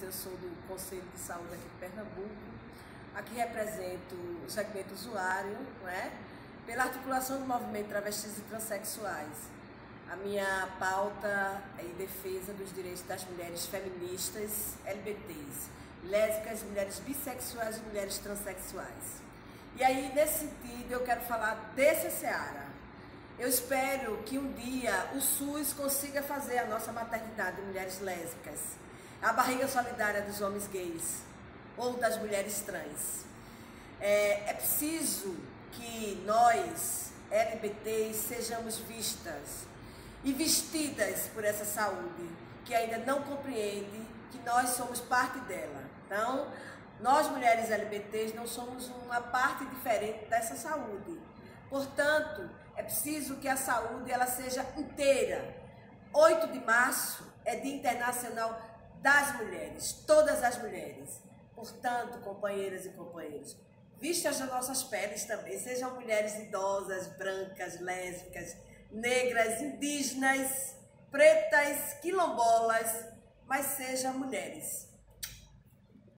todos, eu sou do Conselho de Saúde aqui de Pernambuco. Aqui represento o segmento usuário, não é? pela articulação do movimento travestis e transexuais. A minha pauta é em defesa dos direitos das mulheres feministas LBTs, lésbicas, mulheres bissexuais e mulheres transexuais. E aí, nesse sentido, eu quero falar desse seara. Eu espero que um dia o SUS consiga fazer a nossa maternidade de mulheres lésbicas, a barriga solidária dos homens gays ou das mulheres trans. É, é preciso que nós, LGBTs, sejamos vistas e vestidas por essa saúde, que ainda não compreende que nós somos parte dela. Então, nós mulheres LGBTs não somos uma parte diferente dessa saúde. Portanto, é preciso que a saúde ela seja inteira. 8 de março é Dia Internacional das Mulheres, todas as mulheres. Portanto, companheiras e companheiros, vistas as nossas peles também, sejam mulheres idosas, brancas, lésbicas, negras, indígenas, pretas, quilombolas, mas sejam mulheres.